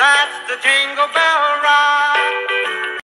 That's the jingle bell